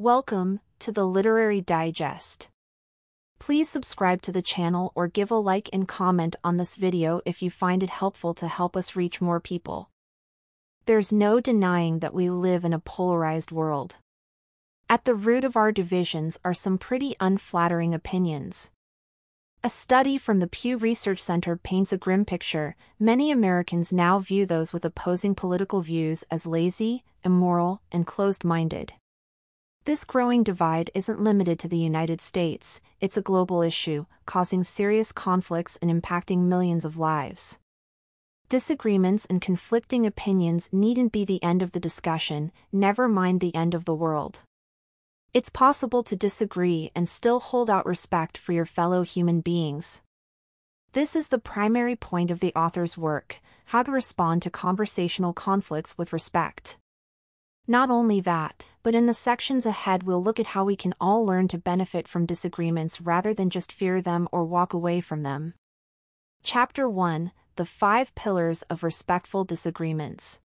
Welcome to the Literary Digest. Please subscribe to the channel or give a like and comment on this video if you find it helpful to help us reach more people. There's no denying that we live in a polarized world. At the root of our divisions are some pretty unflattering opinions. A study from the Pew Research Center paints a grim picture. Many Americans now view those with opposing political views as lazy, immoral, and closed minded. This growing divide isn't limited to the United States, it's a global issue, causing serious conflicts and impacting millions of lives. Disagreements and conflicting opinions needn't be the end of the discussion, never mind the end of the world. It's possible to disagree and still hold out respect for your fellow human beings. This is the primary point of the author's work how to respond to conversational conflicts with respect. Not only that, but in the sections ahead we'll look at how we can all learn to benefit from disagreements rather than just fear them or walk away from them. Chapter 1 The Five Pillars of Respectful Disagreements.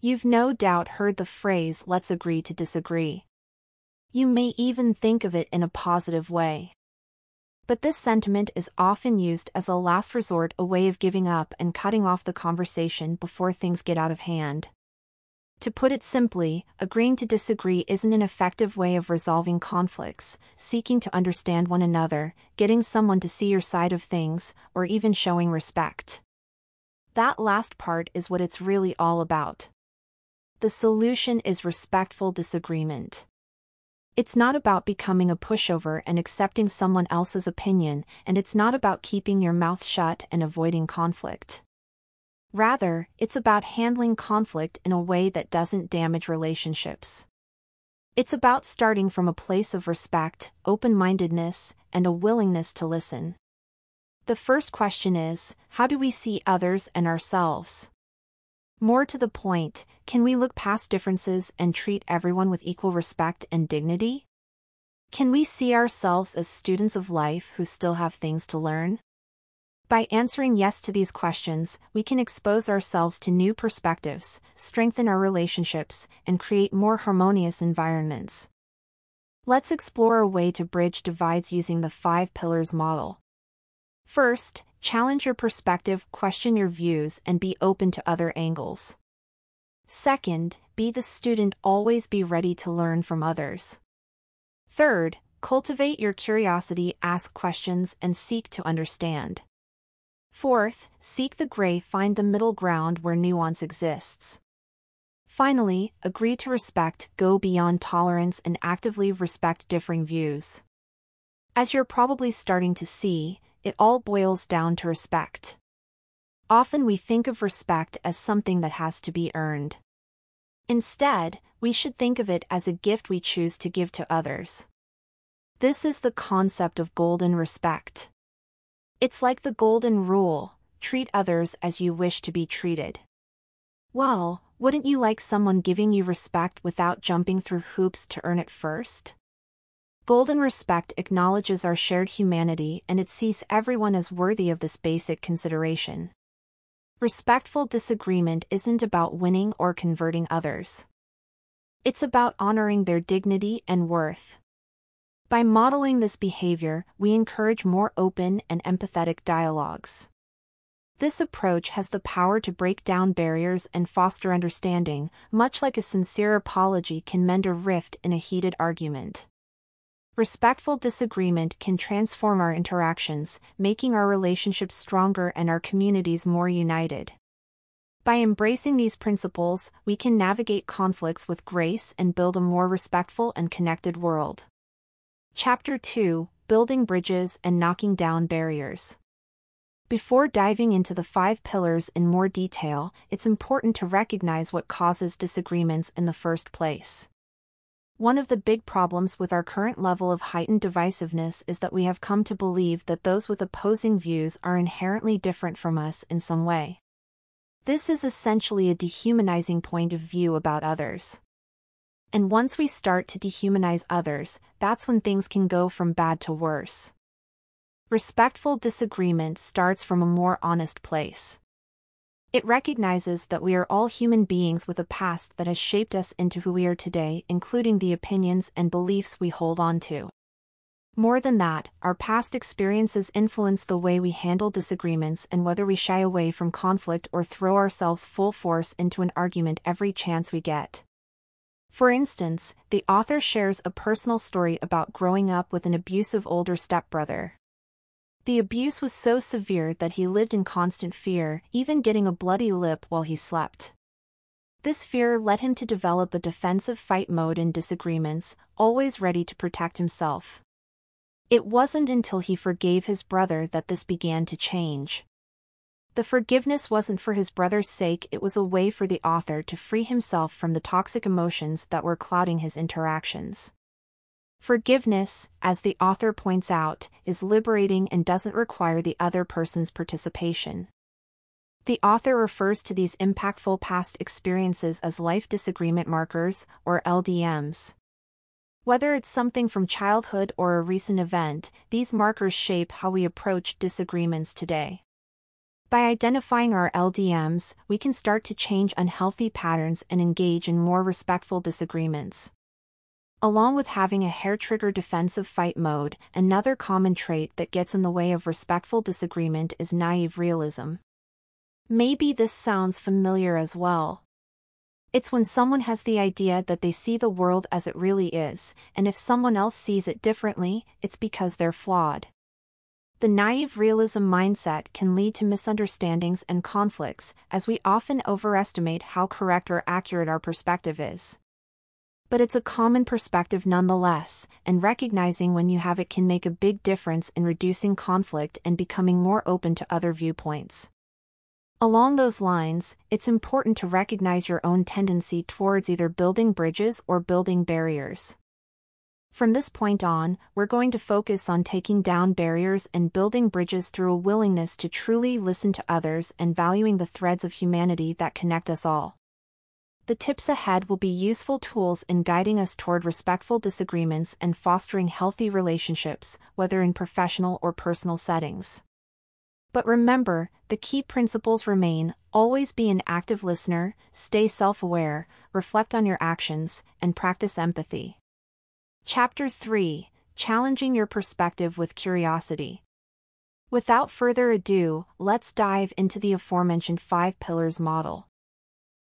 You've no doubt heard the phrase, let's agree to disagree. You may even think of it in a positive way. But this sentiment is often used as a last resort, a way of giving up and cutting off the conversation before things get out of hand. To put it simply, agreeing to disagree isn't an effective way of resolving conflicts, seeking to understand one another, getting someone to see your side of things, or even showing respect. That last part is what it's really all about. The solution is respectful disagreement. It's not about becoming a pushover and accepting someone else's opinion, and it's not about keeping your mouth shut and avoiding conflict. Rather, it's about handling conflict in a way that doesn't damage relationships. It's about starting from a place of respect, open mindedness, and a willingness to listen. The first question is how do we see others and ourselves? More to the point, can we look past differences and treat everyone with equal respect and dignity? Can we see ourselves as students of life who still have things to learn? By answering yes to these questions, we can expose ourselves to new perspectives, strengthen our relationships, and create more harmonious environments. Let's explore a way to bridge divides using the five pillars model. First, challenge your perspective, question your views, and be open to other angles. Second, be the student, always be ready to learn from others. Third, cultivate your curiosity, ask questions, and seek to understand. Fourth, seek the gray, find the middle ground where nuance exists. Finally, agree to respect, go beyond tolerance, and actively respect differing views. As you're probably starting to see, it all boils down to respect. Often we think of respect as something that has to be earned. Instead, we should think of it as a gift we choose to give to others. This is the concept of golden respect. It's like the golden rule treat others as you wish to be treated. Well, wouldn't you like someone giving you respect without jumping through hoops to earn it first? Golden respect acknowledges our shared humanity and it sees everyone as worthy of this basic consideration. Respectful disagreement isn't about winning or converting others. It's about honoring their dignity and worth. By modeling this behavior, we encourage more open and empathetic dialogues. This approach has the power to break down barriers and foster understanding, much like a sincere apology can mend a rift in a heated argument. Respectful disagreement can transform our interactions, making our relationships stronger and our communities more united. By embracing these principles, we can navigate conflicts with grace and build a more respectful and connected world. Chapter 2 Building Bridges and Knocking Down Barriers. Before diving into the five pillars in more detail, it's important to recognize what causes disagreements in the first place. One of the big problems with our current level of heightened divisiveness is that we have come to believe that those with opposing views are inherently different from us in some way. This is essentially a dehumanizing point of view about others. And once we start to dehumanize others, that's when things can go from bad to worse. Respectful disagreement starts from a more honest place. It recognizes that we are all human beings with a past that has shaped us into who we are today, including the opinions and beliefs we hold on to. More than that, our past experiences influence the way we handle disagreements and whether we shy away from conflict or throw ourselves full force into an argument every chance we get. For instance, the author shares a personal story about growing up with an abusive older stepbrother. The abuse was so severe that he lived in constant fear, even getting a bloody lip while he slept. This fear led him to develop a defensive fight mode in disagreements, always ready to protect himself. It wasn't until he forgave his brother that this began to change. The forgiveness wasn't for his brother's sake, it was a way for the author to free himself from the toxic emotions that were clouding his interactions. Forgiveness, as the author points out, is liberating and doesn't require the other person's participation. The author refers to these impactful past experiences as life disagreement markers, or LDMs. Whether it's something from childhood or a recent event, these markers shape how we approach disagreements today. By identifying our LDMs, we can start to change unhealthy patterns and engage in more respectful disagreements. Along with having a hair-trigger defensive fight mode, another common trait that gets in the way of respectful disagreement is naive realism. Maybe this sounds familiar as well. It's when someone has the idea that they see the world as it really is, and if someone else sees it differently, it's because they're flawed. The naive realism mindset can lead to misunderstandings and conflicts, as we often overestimate how correct or accurate our perspective is but it's a common perspective nonetheless, and recognizing when you have it can make a big difference in reducing conflict and becoming more open to other viewpoints. Along those lines, it's important to recognize your own tendency towards either building bridges or building barriers. From this point on, we're going to focus on taking down barriers and building bridges through a willingness to truly listen to others and valuing the threads of humanity that connect us all. The tips ahead will be useful tools in guiding us toward respectful disagreements and fostering healthy relationships, whether in professional or personal settings. But remember, the key principles remain always be an active listener, stay self aware, reflect on your actions, and practice empathy. Chapter 3 Challenging Your Perspective with Curiosity. Without further ado, let's dive into the aforementioned five pillars model.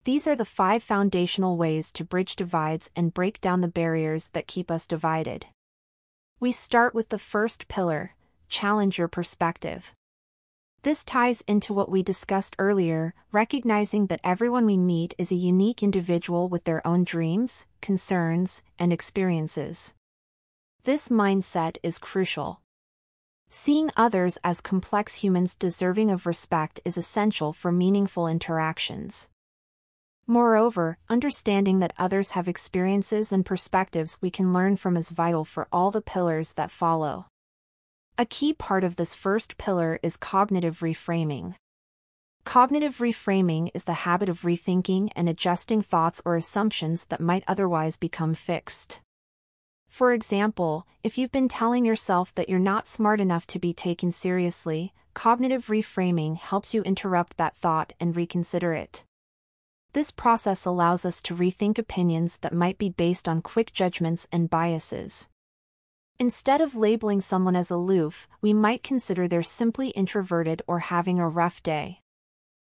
These are the five foundational ways to bridge divides and break down the barriers that keep us divided. We start with the first pillar challenge your perspective. This ties into what we discussed earlier, recognizing that everyone we meet is a unique individual with their own dreams, concerns, and experiences. This mindset is crucial. Seeing others as complex humans deserving of respect is essential for meaningful interactions. Moreover, understanding that others have experiences and perspectives we can learn from is vital for all the pillars that follow. A key part of this first pillar is cognitive reframing. Cognitive reframing is the habit of rethinking and adjusting thoughts or assumptions that might otherwise become fixed. For example, if you've been telling yourself that you're not smart enough to be taken seriously, cognitive reframing helps you interrupt that thought and reconsider it. This process allows us to rethink opinions that might be based on quick judgments and biases. Instead of labeling someone as aloof, we might consider they're simply introverted or having a rough day.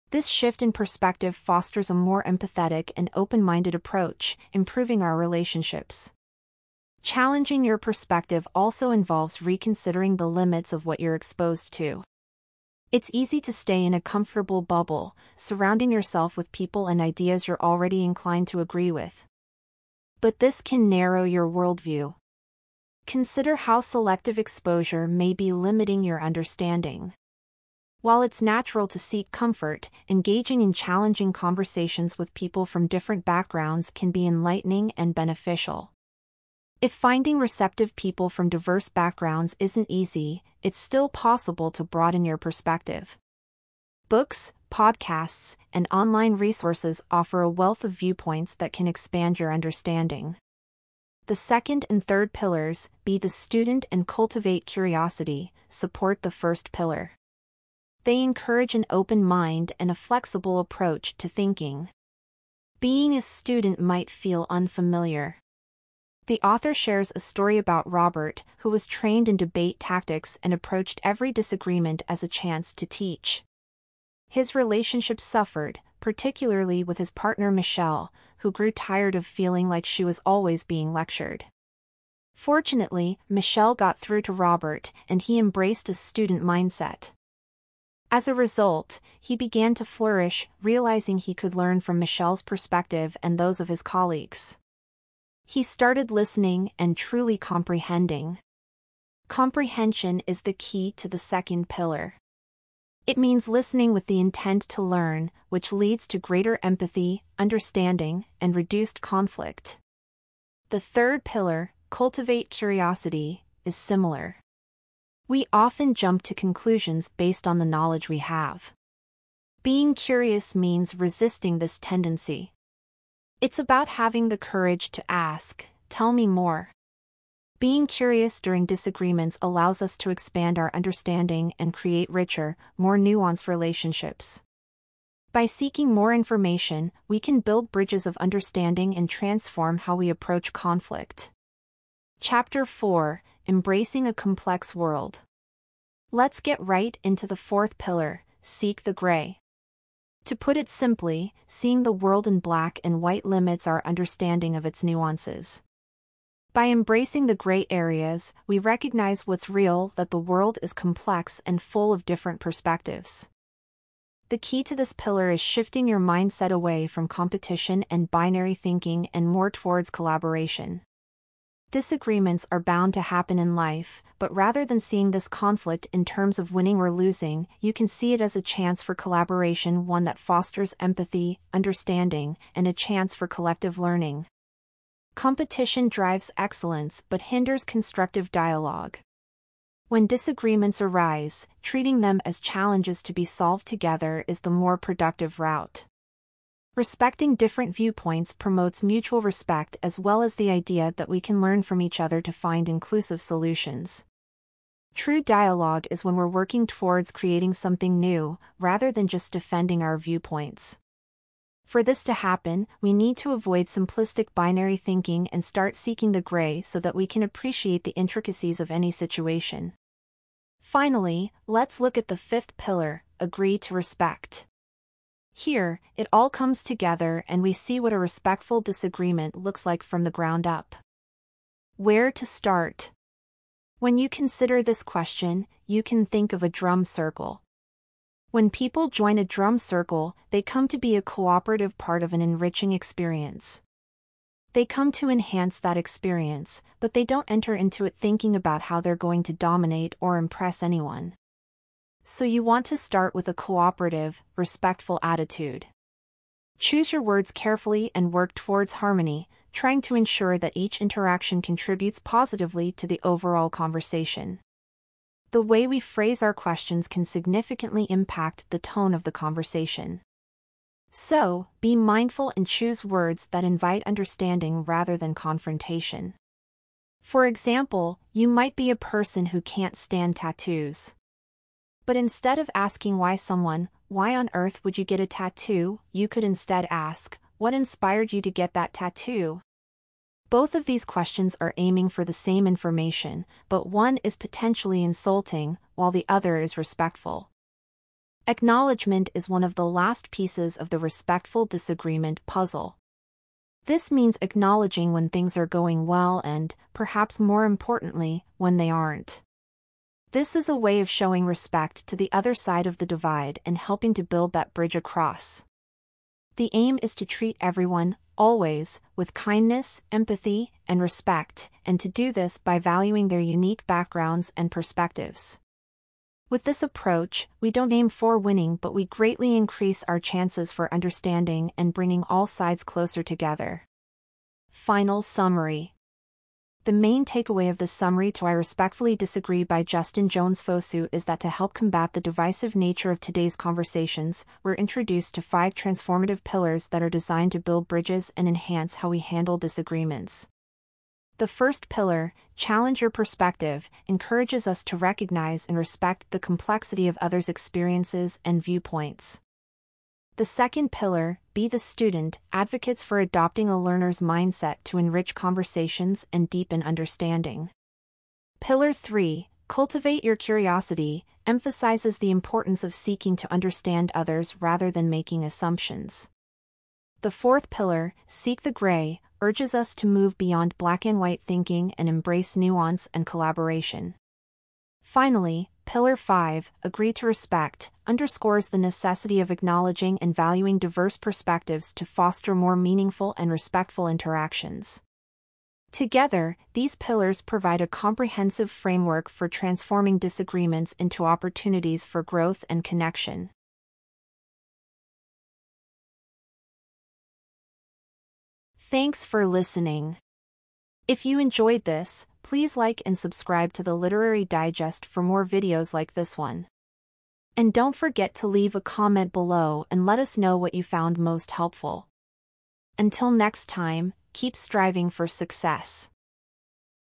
This shift in perspective fosters a more empathetic and open-minded approach, improving our relationships. Challenging your perspective also involves reconsidering the limits of what you're exposed to. It's easy to stay in a comfortable bubble, surrounding yourself with people and ideas you're already inclined to agree with. But this can narrow your worldview. Consider how selective exposure may be limiting your understanding. While it's natural to seek comfort, engaging in challenging conversations with people from different backgrounds can be enlightening and beneficial. If finding receptive people from diverse backgrounds isn't easy, it's still possible to broaden your perspective. Books, podcasts, and online resources offer a wealth of viewpoints that can expand your understanding. The second and third pillars, be the student and cultivate curiosity, support the first pillar. They encourage an open mind and a flexible approach to thinking. Being a student might feel unfamiliar. The author shares a story about Robert, who was trained in debate tactics and approached every disagreement as a chance to teach. His relationship suffered, particularly with his partner Michelle, who grew tired of feeling like she was always being lectured. Fortunately, Michelle got through to Robert and he embraced a student mindset. As a result, he began to flourish, realizing he could learn from Michelle's perspective and those of his colleagues. He started listening and truly comprehending. Comprehension is the key to the second pillar. It means listening with the intent to learn, which leads to greater empathy, understanding, and reduced conflict. The third pillar, cultivate curiosity, is similar. We often jump to conclusions based on the knowledge we have. Being curious means resisting this tendency. It's about having the courage to ask, tell me more. Being curious during disagreements allows us to expand our understanding and create richer, more nuanced relationships. By seeking more information, we can build bridges of understanding and transform how we approach conflict. Chapter 4 Embracing a Complex World. Let's get right into the fourth pillar seek the gray. To put it simply, seeing the world in black and white limits our understanding of its nuances. By embracing the gray areas, we recognize what's real that the world is complex and full of different perspectives. The key to this pillar is shifting your mindset away from competition and binary thinking and more towards collaboration. Disagreements are bound to happen in life, but rather than seeing this conflict in terms of winning or losing, you can see it as a chance for collaboration, one that fosters empathy, understanding, and a chance for collective learning. Competition drives excellence but hinders constructive dialogue. When disagreements arise, treating them as challenges to be solved together is the more productive route. Respecting different viewpoints promotes mutual respect as well as the idea that we can learn from each other to find inclusive solutions. True dialogue is when we're working towards creating something new, rather than just defending our viewpoints. For this to happen, we need to avoid simplistic binary thinking and start seeking the gray so that we can appreciate the intricacies of any situation. Finally, let's look at the fifth pillar agree to respect. Here, it all comes together and we see what a respectful disagreement looks like from the ground up. Where to start? When you consider this question, you can think of a drum circle. When people join a drum circle, they come to be a cooperative part of an enriching experience. They come to enhance that experience, but they don't enter into it thinking about how they're going to dominate or impress anyone. So you want to start with a cooperative, respectful attitude. Choose your words carefully and work towards harmony, trying to ensure that each interaction contributes positively to the overall conversation. The way we phrase our questions can significantly impact the tone of the conversation. So, be mindful and choose words that invite understanding rather than confrontation. For example, you might be a person who can't stand tattoos. But instead of asking why someone, why on earth would you get a tattoo, you could instead ask, what inspired you to get that tattoo? Both of these questions are aiming for the same information, but one is potentially insulting, while the other is respectful. Acknowledgement is one of the last pieces of the respectful disagreement puzzle. This means acknowledging when things are going well and, perhaps more importantly, when they aren't. This is a way of showing respect to the other side of the divide and helping to build that bridge across. The aim is to treat everyone, always, with kindness, empathy, and respect, and to do this by valuing their unique backgrounds and perspectives. With this approach, we don't aim for winning but we greatly increase our chances for understanding and bringing all sides closer together. Final Summary the main takeaway of this summary to I respectfully disagree by Justin Jones Fosu is that to help combat the divisive nature of today's conversations, we're introduced to five transformative pillars that are designed to build bridges and enhance how we handle disagreements. The first pillar, challenge your perspective, encourages us to recognize and respect the complexity of others' experiences and viewpoints. The second pillar, be the student, advocates for adopting a learner's mindset to enrich conversations and deepen understanding. Pillar 3, cultivate your curiosity, emphasizes the importance of seeking to understand others rather than making assumptions. The fourth pillar, seek the gray, urges us to move beyond black and white thinking and embrace nuance and collaboration. Finally, Pillar 5, Agree to Respect, underscores the necessity of acknowledging and valuing diverse perspectives to foster more meaningful and respectful interactions. Together, these pillars provide a comprehensive framework for transforming disagreements into opportunities for growth and connection. Thanks for listening. If you enjoyed this, please like and subscribe to the Literary Digest for more videos like this one. And don't forget to leave a comment below and let us know what you found most helpful. Until next time, keep striving for success.